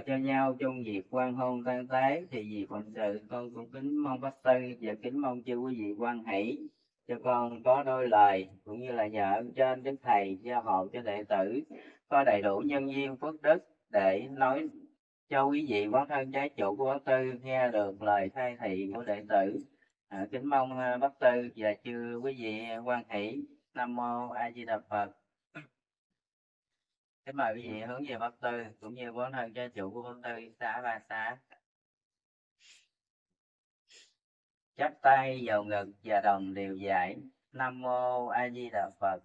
trợ cho nhau trong việc quan hôn tan tế. Thì vì phận sự con cũng kính mong bác tư và kính mong chư quý vị quan hỷ cho con có đôi lời cũng như là nhờ ơn trên đức thầy gia hộ cho đệ tử có đầy đủ nhân duyên phước đức để nói cho quý vị quán thân trái chủ của bác tư nghe được lời khai thị của đệ tử. À, kính mong à, bác tư và chư quý vị quan hỷ. Nam mô a di đà phật kính mời quý vị hướng về Pháp tư cũng như quán thân trái chủ của Pháp tư xã ba xá, chắp tay vào ngực và đồng đều giải nam mô a di đà phật.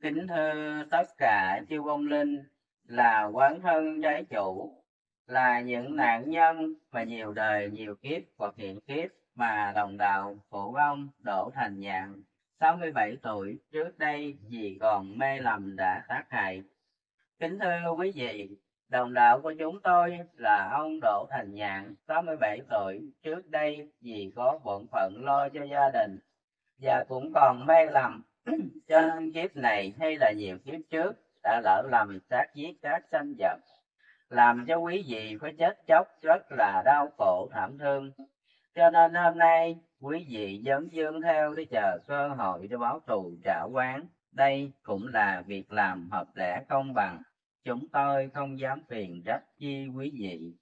Kính thưa tất cả chư vong linh là quán thân trái chủ là những nạn nhân mà nhiều đời nhiều kiếp hoặc hiện kiếp mà đồng đạo phụ ông đổ thành nhạn. 67 tuổi, trước đây vì còn mê lầm đã tác hại. Kính thưa quý vị, đồng đạo của chúng tôi là ông Đỗ Thành Nhạn 67 tuổi. Trước đây vì có bổn phận lo cho gia đình và cũng còn mê lầm. Cho nên kiếp này hay là nhiều kiếp trước đã lỡ lầm sát giết các sanh vật, làm cho quý vị phải chết chóc rất là đau khổ, thảm thương cho nên hôm nay quý vị dấn dương theo để chờ cơ hội để báo thù trả quán. Đây cũng là việc làm hợp lẽ công bằng. Chúng tôi không dám phiền trách chi quý vị.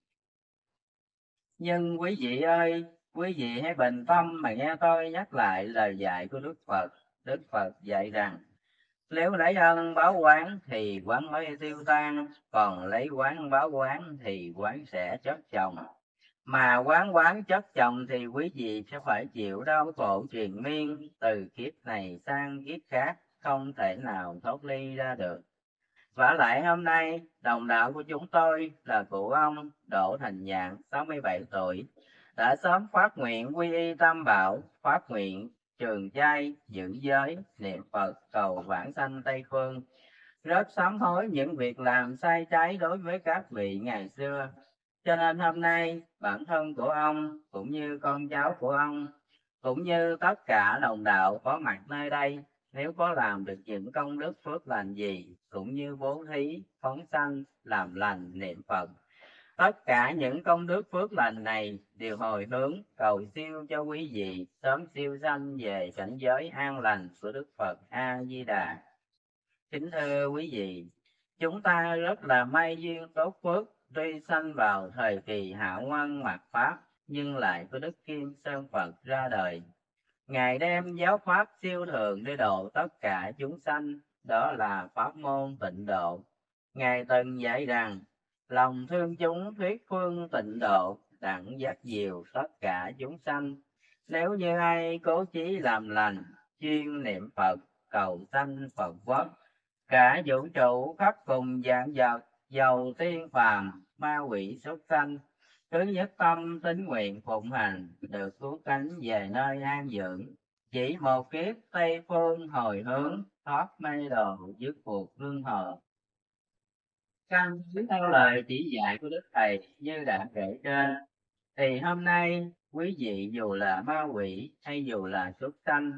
Nhưng quý vị ơi, quý vị hãy bình tâm mà nghe tôi nhắc lại lời dạy của đức phật. Đức phật dạy rằng, nếu lấy ân báo quán thì quán mới tiêu tan, còn lấy quán báo quán thì quán sẽ chất chồng mà quán quán chất chồng thì quý vị sẽ phải chịu đau khổ truyền miên, từ kiếp này sang kiếp khác, không thể nào thoát ly ra được. Và lại hôm nay, đồng đạo của chúng tôi là cụ ông Đỗ Thành Nhạn 67 tuổi, đã sớm phát nguyện quy y tam bảo, phát nguyện trường trai giữ giới, niệm phật, cầu vãng sanh tây phương. Rất sám hối những việc làm sai trái đối với các vị ngày xưa cho nên hôm nay, bản thân của ông, cũng như con cháu của ông, cũng như tất cả đồng đạo có mặt nơi đây, nếu có làm được những công đức phước lành gì, cũng như bố thí, phóng sanh, làm lành niệm phật, tất cả những công đức phước lành này đều hồi hướng cầu siêu cho quý vị, sớm siêu sanh về cảnh giới an lành của đức phật a di đà kính thưa quý vị, chúng ta rất là may duyên tốt phước tuy sanh vào thời kỳ hạ ngoan mạt pháp, nhưng lại có đức kim sơn phật ra đời. Ngài đem giáo pháp siêu thường để độ tất cả chúng sanh, đó là pháp môn tịnh độ. Ngài từng dạy rằng, lòng thương chúng thuyết phương tịnh độ đặng giác diều tất cả chúng sanh. Nếu như ai cố chí làm lành, chuyên niệm phật, cầu sanh phật quốc, cả vũ trụ khắp cùng dạng vật dầu tiên phàm, ma quỷ xuất sanh cứ nhất tâm tính nguyện phụng hành, được cứu cánh về nơi an dưỡng. Chỉ một kiếp, tây phương hồi hướng, thoát mê đồ, dứt cuộc luân hồi căn cứ theo lời chỉ dạy của đức thầy như đã kể trên, thì hôm nay, quý vị dù là ma quỷ hay dù là xuất sanh,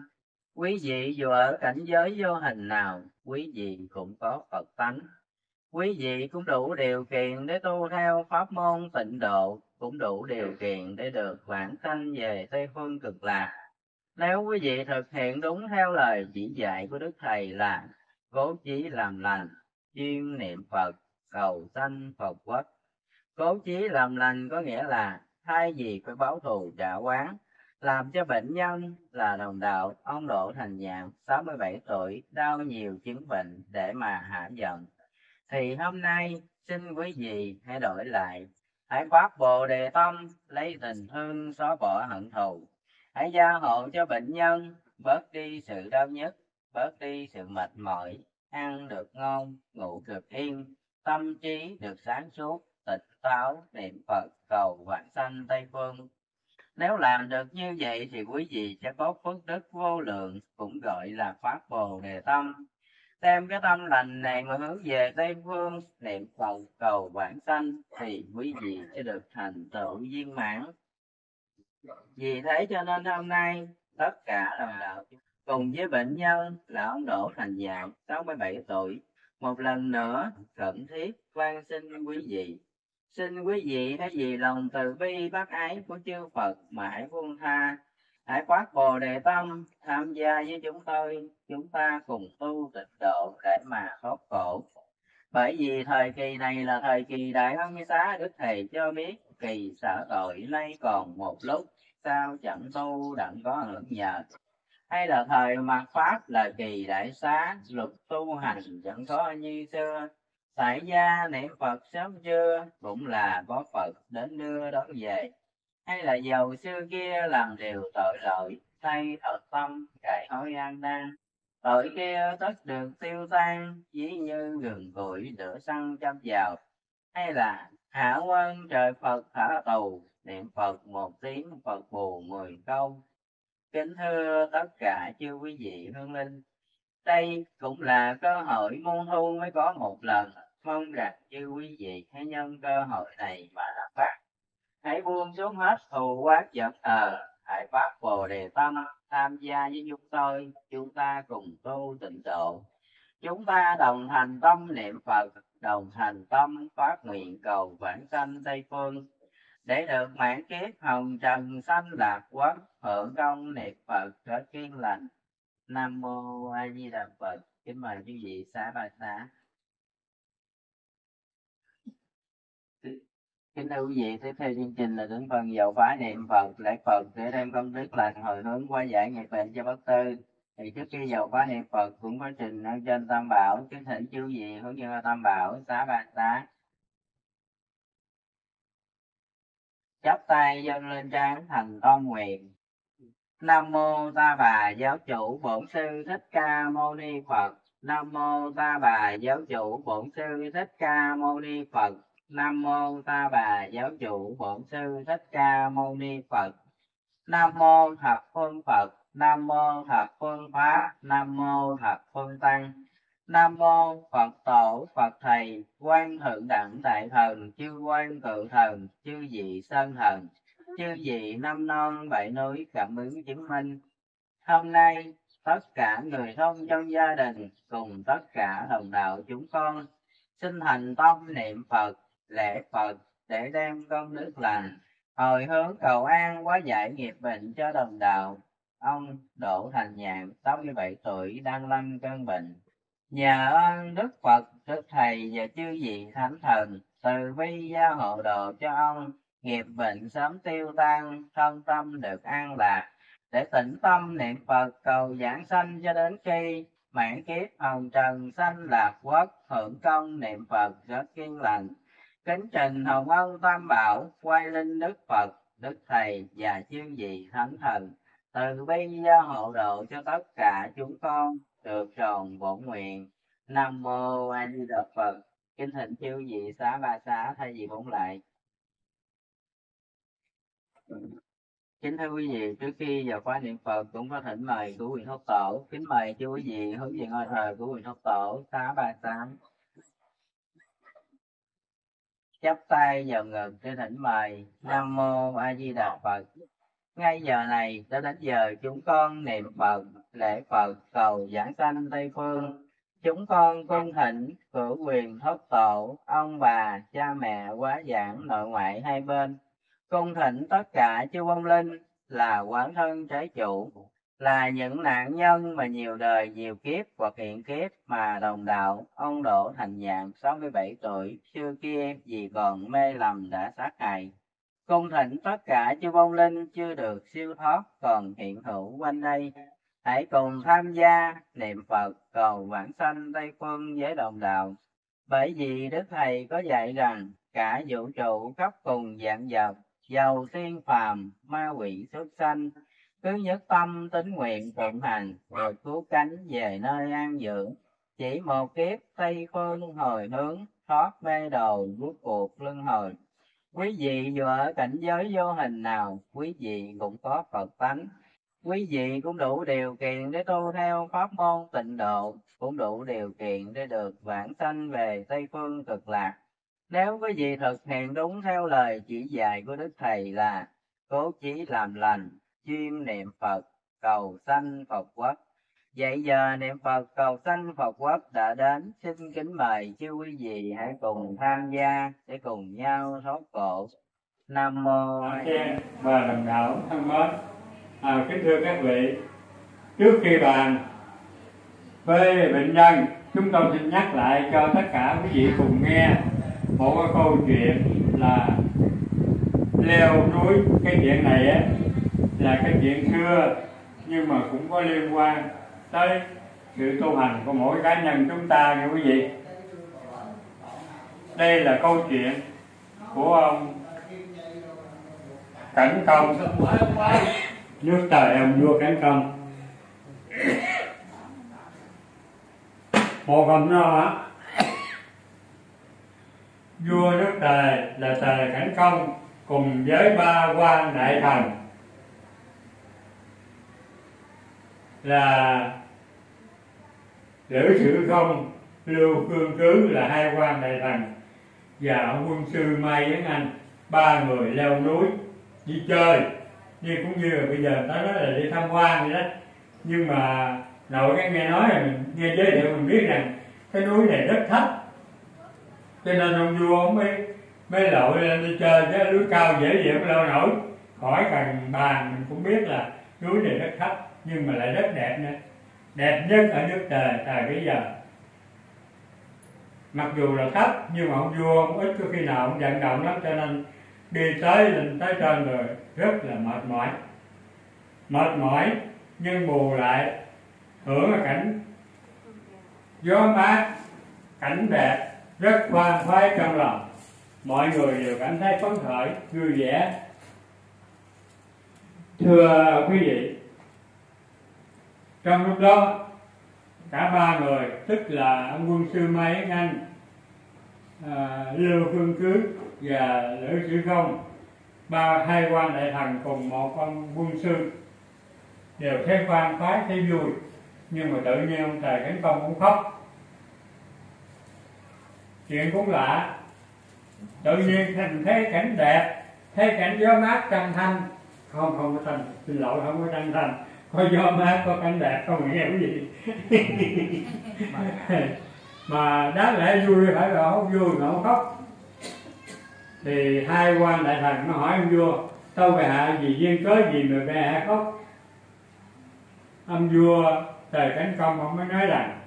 quý vị dù ở cảnh giới vô hình nào, quý vị cũng có phật tánh quý vị cũng đủ điều kiện để tu theo pháp môn tịnh độ cũng đủ điều kiện để được vãng sanh về tây phương cực lạc nếu quý vị thực hiện đúng theo lời chỉ dạy của đức thầy là cố chí làm lành chuyên niệm phật cầu sanh Phật quốc. Cố chí làm lành có nghĩa là thay vì phải báo thù trả quán, làm cho bệnh nhân là đồng đạo ông Đỗ Thành Nhạn 67 tuổi đau nhiều chứng bệnh để mà hạ giận. Thì hôm nay xin quý vị hãy đổi lại, hãy phát bồ đề tâm, lấy tình thương xóa bỏ hận thù. Hãy gia hộ cho bệnh nhân, bớt đi sự đau nhức, bớt đi sự mệt mỏi, ăn được ngon, ngủ được yên, tâm trí được sáng suốt tịch táo niệm phật cầu vạn sanh tây phương. Nếu làm được như vậy thì quý vị sẽ có phước đức vô lượng cũng gọi là phát bồ đề tâm đem cái tâm lành này mà hướng về tây phương, niệm phật, cầu bản sanh thì quý vị sẽ được thành tựu viên mãn. Vì thế cho nên hôm nay, tất cả đồng đạo cùng với bệnh nhân là ông Đỗ Thành Dạng 67 tuổi. Một lần nữa khẩn thiết van xin quý vị. Xin quý vị hãy vì lòng từ bi bác ái của chư Phật mà hãy buông tha hãy phát bồ đề tâm tham gia với chúng tôi. Chúng ta cùng tu tịnh độ để mà thoát khổ. Bởi vì thời kỳ này là thời kỳ đại ân xá, đức thầy cho biết kỳ sở tội nay còn một lúc, sao chẳng tu đặng có hưởng nhờ? Hay là thời mặt pháp là kỳ đại xá, luật tu hành chẳng có như xưa? Tại gia niệm phật sớm chưa? Cũng là có phật đến đưa đón về hay là giàu xưa kia làm điều tội lỗi, tay thật tâm cải hối an đang tội kia tất được tiêu tan chỉ như gừng củi lửa xăng châm vào. Hay là hạ quân trời phật thả tù, niệm phật một tiếng, phật bù mười câu. Kính thưa tất cả chư quý vị hương linh, đây cũng là cơ hội môn thu mới có một lần mong rằng chư quý vị hãy nhân cơ hội này mà làm phát hãy buông xuống hết thù quát giận ờ hãy phát bồ đề tâm tham gia với chúng tôi, chúng ta cùng tu tịnh độ. Chúng ta đồng thành tâm niệm phật, đồng thành tâm phát nguyện cầu vãng sanh tây phương. Để được mãn kiếp, hồng trần, sanh lạc quốc hưởng công niệm phật, trở kiên lành. Nam mô a di đà phật. Kính mời quý vị xá ba xá. Kính thưa quý vị, tiếp theo chương trình là đến phần dầu phá niệm Phật, lễ Phật để đem công đức lành hồi hướng qua giải nghiệp bệnh cho bất tư. Thì trước khi dầu phá niệm Phật cũng có trình ở trên Tam Bảo, kính thỉnh chư vị hướng dẫn Tam Bảo, xá ba xá. chắp tay dâng lên trán thành con nguyện. Nam mô ta bà giáo chủ bổn sư thích ca mâu ni phật. Nam mô ta bà giáo chủ bổn sư thích ca mâu ni phật nam mô ta bà giáo chủ bổn sư thích ca mâu ni phật. Nam mô thập phương phật. Nam mô thập phương pháp. Nam mô thập phương tăng. Nam mô Phật Tổ Phật Thầy. Quan Thượng Đẳng Đại Thần. Chư Quan Cự Thần. Chư Vị Sơn Thần. Chư Vị Năm Non Bảy Núi Cảm ứng chứng minh. Hôm nay, tất cả người thân trong gia đình cùng tất cả đồng đạo chúng con, xin thành tâm niệm Phật lễ Phật, để đem công đức lành, hồi hướng cầu an quá giải nghiệp bệnh cho đồng đạo. Ông Đỗ Thành Nhạn 67 tuổi, đang lâm cơn bệnh. Nhờ ơn đức phật, đức thầy và chư vị thánh thần, từ bi gia hộ độ cho ông, nghiệp bệnh sớm tiêu tan, thân tâm được an lạc. Để tĩnh tâm niệm phật, cầu giảng sanh cho đến khi mãn kiếp, hồng trần sanh lạc quốc, hưởng công niệm phật rất kiên lành kính trình hồng ân, tam bảo, quay linh, đức phật, đức thầy và chư vị thánh thần. Từ bi gia hộ độ cho tất cả chúng con được tròn bổn nguyện. Nam mô a di đà phật. Kính thỉnh chư vị xá ba xá thay vì bốn lại. Kính thưa quý vị, trước khi vào khóa niệm phật, cũng có thỉnh mời của quyền thốt tổ. Kính mời chư quý vị hướng về ngôi thờ của quyền thốt tổ, xá ba xá chắp tay vào ngực để thỉnh mời. Nam mô a di đà phật. Ngay giờ này, đã đến giờ chúng con niệm phật, lễ phật, cầu giảng sanh tây phương. Chúng con cung thỉnh cử quyền thất tổ, ông bà, cha mẹ, quá giảng nội ngoại hai bên. Cung thỉnh tất cả chư vong linh là quán thân trái chủ là những nạn nhân mà nhiều đời nhiều kiếp hoặc hiện kiếp mà đồng đạo ông Đỗ Thành Nhạn 67 tuổi xưa kia vì còn mê lầm đã sát hại. Cung thỉnh tất cả chư vong linh chưa được siêu thoát còn hiện hữu quanh đây hãy cùng tham gia niệm Phật cầu vãng sanh Tây Phương với đồng đạo. Bởi vì Đức Thầy có dạy rằng cả vũ trụ khắp cùng dạng vật giàu tiên phàm, ma quỷ xuất sanh, cứ nhất tâm tính nguyện phụng hành, rồi cứu cánh về nơi an dưỡng. Chỉ một kiếp Tây Phương hồi hướng, thoát mê đồ, rút cuộc luân hồi. Quý vị dù ở cảnh giới vô hình nào, quý vị cũng có Phật tánh, quý vị cũng đủ điều kiện để tu theo pháp môn tịnh độ cũng đủ điều kiện để được vãng sanh về tây phương cực lạc nếu quý vị thực hiện đúng theo lời chỉ dạy của đức thầy là cố chí làm lành chuyên niệm phật cầu sanh phật quốc Vậy giờ niệm Phật cầu sanh Phật quốc đã đến, xin kính mời chư quý vị hãy cùng tham gia để cùng nhau thoát cổ. Nam mô A và đồng đạo thân mến. À, kính thưa các vị, trước khi bàn với bệnh nhân, chúng tôi xin nhắc lại cho tất cả quý vị cùng nghe một câu chuyện là leo núi. Cái chuyện này á là cái chuyện xưa, nhưng mà cũng có liên quan tới sự tu hành của mỗi cá nhân chúng ta nha quý vị. Đây là câu chuyện của ông cảnh công. Nước trời ông vua cảnh công. Một hôm nọ vua nước trời là trời cảnh công cùng với ba quan đại thần. Là lữ sử không, lưu phương cứ là hai quan đại thần và quân sư mai với anh, ba người leo núi, đi chơi. Như cũng như là bây giờ ta nói là đi tham quan vậy đó. Nhưng mà nội cái nghe nói là mình nghe giới thiệu mình biết rằng cái núi này rất thấp. Cho nên ông vua ông mới mới lội lên đi chơi, cái núi cao dễ dễ leo nổi. Khỏi cần bàn, mình cũng biết là núi này rất thấp nhưng mà lại rất đẹp nữa. Đẹp nhất ở nước trời, thời bây giờ. Mặc dù là thấp, nhưng mà ông vua ông ít có khi nào ông vận động lắm, cho nên đi tới lên tới trên rồi rất là mệt mỏi. Mệt mỏi, nhưng bù lại hưởng là cảnh gió mát, cảnh đẹp, rất khoan khoái trong lòng. Mọi người đều cảm thấy phấn khởi, vui vẻ. Thưa quý vị trong lúc đó cả ba người tức là ông quân sư mai yến anh à, lưu phương cứ và lữ sử không ba hai quan đại thần cùng một ông quân sư đều thấy khoan khoái thấy vui nhưng mà tự nhiên ông tài khánh công cũng khóc. Chuyện cũng lạ tự nhiên thành thấy cảnh đẹp thấy cảnh gió mát trăng thanh không không có thanh xin lỗi không có trăng thanh có gió mát có cảnh đẹp không nghe cái gì. Mà đáng lẽ vui phải là không vui mà không khóc thì hai quan đại thần nó hỏi ông vua tâu bệ hạ gì duyên cớ gì mà bệ hạ khóc? Ông vua trời cánh công ông mới nói rằng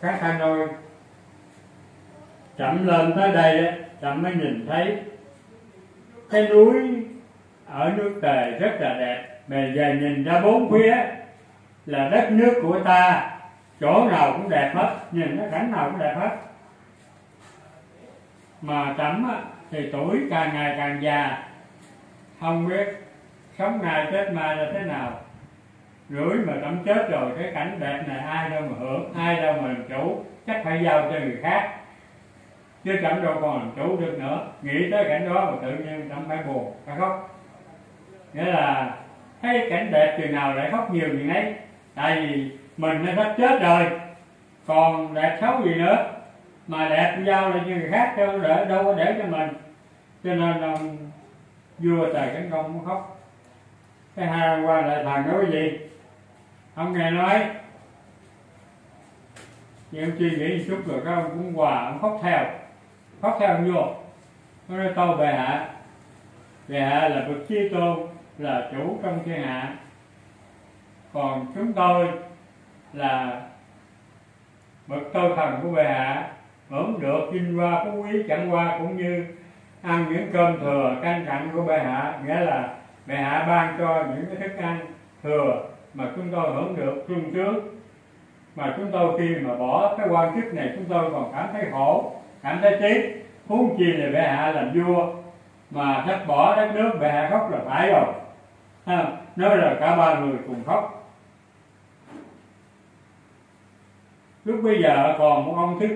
các anh ơi chậm lên tới đây chậm mới nhìn thấy cái núi ở nước tề rất là đẹp mà giờ nhìn ra bốn phía. Là đất nước của ta, chỗ nào cũng đẹp hết, nhìn cái cảnh nào cũng đẹp hết. Mà trẫm thì tuổi càng ngày càng già. Không biết sống ngày chết mai là thế nào. Rưỡi mà trẫm chết rồi, cái cảnh đẹp này ai đâu mà hưởng, ai đâu mà làm chủ. Chắc phải giao cho người khác. Chứ trẫm đâu còn làm chủ được nữa. Nghĩ tới cảnh đó mà tự nhiên trẫm phải buồn, phải khóc nghĩa là thấy cảnh đẹp chừng nào lại khóc nhiều chừng ấy. Tại vì mình nó sắp chết rồi, còn đẹp xấu gì nữa? Mà đẹp giao lại cho người khác đâu để, đâu có để cho mình. Cho nên ông vua trời cánh công cũng khóc. Cái hai qua lại thần nói gì? Ông nghe nói nhưng ông suy nghĩ chút rồi các ông cũng hòa ông khóc theo. Khóc theo ông vua. Nó nói, tôi bệ hạ bệ hạ là bậc chi tôn, là chủ trong thiên hạ. Còn chúng tôi là bậc tôi thần của bệ hạ hưởng được vinh hoa phú quý chẳng qua cũng như ăn những cơm thừa canh cạnh của bệ hạ, nghĩa là bệ hạ ban cho những cái thức ăn thừa mà chúng tôi hưởng được sung sướng mà chúng tôi khi mà bỏ cái quan chức này, chúng tôi còn cảm thấy khổ, cảm thấy tiếc. Huống chi là bệ hạ làm vua mà thất bỏ đất nước bệ hạ khóc là phải rồi. Ha, nói là cả ba người cùng khóc. Lúc bây giờ còn một ông thứ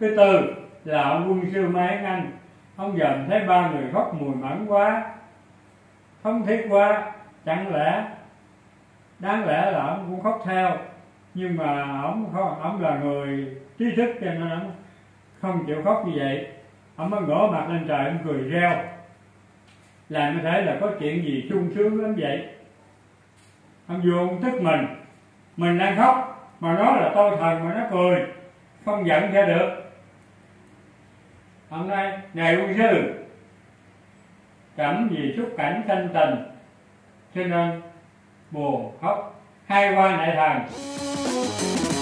thứ tư là ông quân sư mai anh. Ông dần thấy ba người khóc mùi mẫn quá thống thiết quá chẳng lẽ đáng lẽ là ông cũng khóc theo. Nhưng mà ông không ông là người trí thức cho nên ông không chịu khóc như vậy. Ông mới ngửa mặt lên trời ông cười reo làm như thế là có chuyện gì sung sướng lắm vậy? Ông vua ông tức mình. Mình đang khóc, mà nói là tôi thần mà nó cười. Không giận ra được. Hôm nay ngày quân sư, cảm vì xúc cảnh thanh tình cho nên buồn khóc. Hai quan đại thần